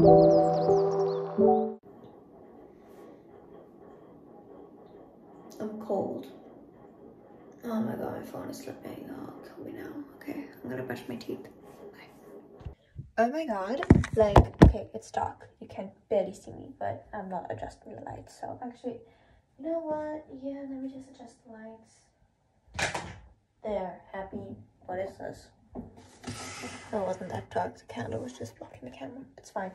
I'm cold. Oh my god, my phone is slipping. Oh, kill me now. Okay, I'm gonna brush my teeth. Oh my god, like, okay, it's dark. You can barely see me, but I'm not adjusting the lights. So actually, you know what? Yeah, let me just adjust the lights. There, happy. What is this? It wasn't that dark. The candle was just blocking the camera. It's fine.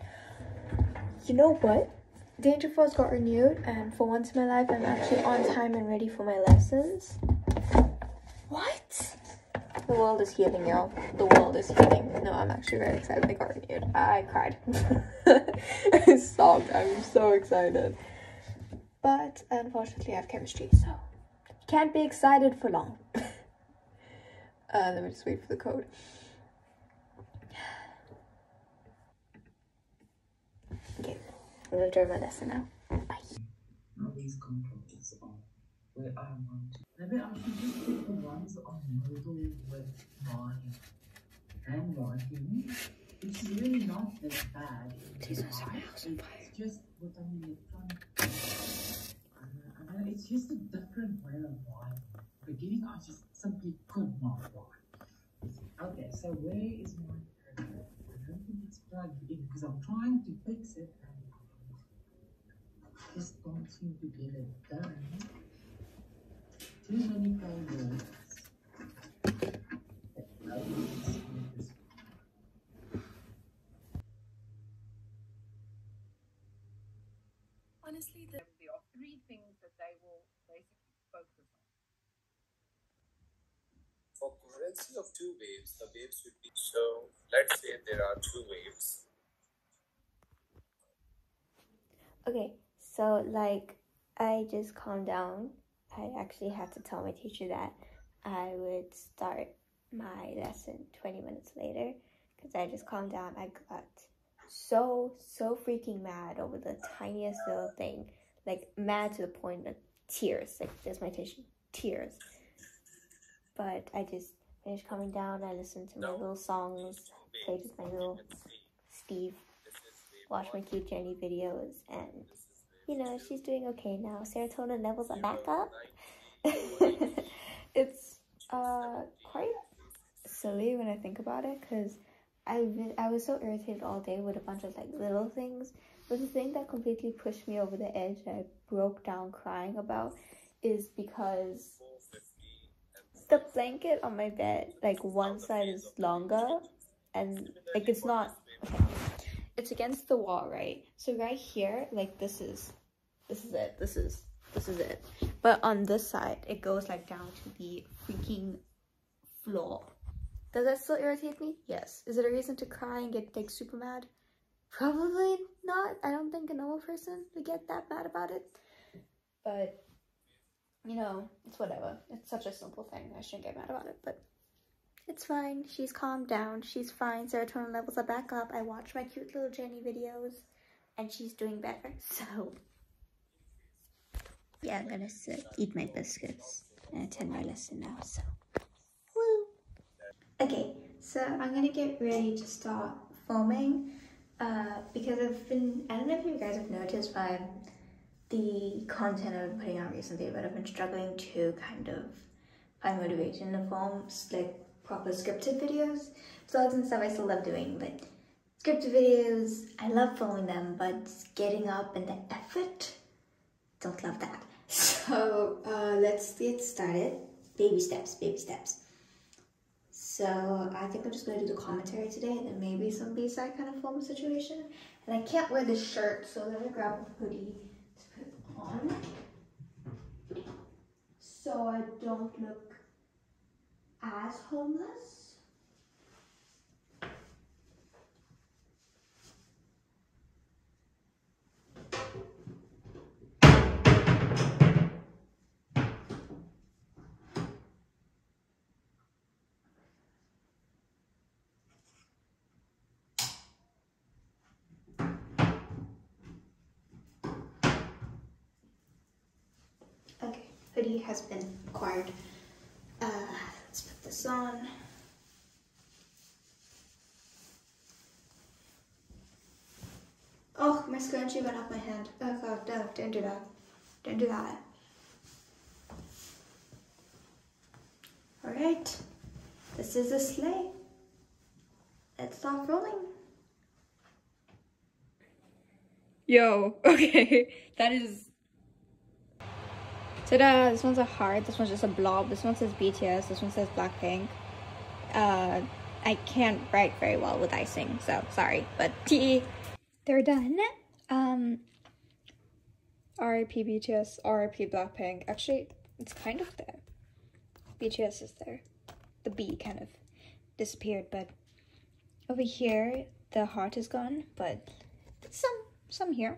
You know what? Danger Force got renewed, and for once in my life, I'm actually on time and ready for my lessons. What? The world is healing, y'all. The world is healing. No, I'm actually very excited they got renewed. I cried. I sobbed. I'm so excited. But unfortunately, I have chemistry, so can't be excited for long. uh, let me just wait for the code. I'm gonna do my lesson now. Bye. Now these controls are where I want. Maybe I should just put the ones on Moodle with my handwriting. It's really not that bad. Set my house on fire. It's just electronic. I know, I know, it's just a different way of writing. Beginning, I just simply could not write. Okay, so where is my cursor? I don't think it's plugged in because I'm trying to fix it and just don't seem to get it done. Too many cables. honestly, there, there are three things that they will basically focus on. For congruency of two waves, the waves would be so. Let's say there are two waves. Okay, so like I just calmed down. I actually had to tell my teacher that I would start my lesson 20 minutes later because I just calmed down. I got so, so freaking mad over the tiniest little thing. Like, mad to the point of tears. Like, there's my tissue. Tears. But I just finished calming down. I listened to my little songs, played with my little Steve, watched my cute journey videos, and you know, she's doing okay now. Serotonin levels are back up. it's uh quite silly when I think about it because I I was so irritated all day with a bunch of like little things. But the thing that completely pushed me over the edge that I broke down crying about is because the blanket on my bed, like one side is longer and like it's not okay. It's against the wall, right? So right here, like this is this is it. This is this is it. But on this side, it goes like down to the freaking floor. Does that still irritate me? Yes. Is it a reason to cry and get like super mad? Probably not. I don't think a normal person would get that mad about it. But you know, it's whatever. It's such a simple thing. I shouldn't get mad about it, but it's fine. She's calmed down. She's fine. Serotonin levels are back up. I watch my cute little Jenny videos and she's doing better. So yeah, I'm gonna sit, eat my biscuits and attend my lesson now. So woo. Okay, so I'm gonna get ready to start filming uh, because I've been, I don't know if you guys have noticed by the content I've been putting out recently, but I've been struggling to kind of find motivation to film like proper scripted videos. Vlogs and stuff I still love doing, but scripted videos, I love filming them, but getting up and the effort, don't love that. So uh, let's get started. Baby steps, baby steps. So I think I'm just gonna do the commentary today and then maybe some B-side kind of film situation. And I can't wear this shirt, so let me grab a hoodie to put on. So I don't look as homeless. Okay, hoodie has been acquired. This on. Oh, my scrunchie went off my hand. Oh god, no, don't do that. Don't do that. Alright. This is a slay. Let's start rolling. Yo, okay. That is. Ta-da! This one's a heart. This one's just a blob. This one says BTS. This one says Blackpink. Uh, I can't write very well with icing, so sorry, but they're done. Um, RIP BTS, RIP Blackpink. Actually, it's kind of there. BTS is there. The B kind of disappeared, but over here the heart is gone, but some some here.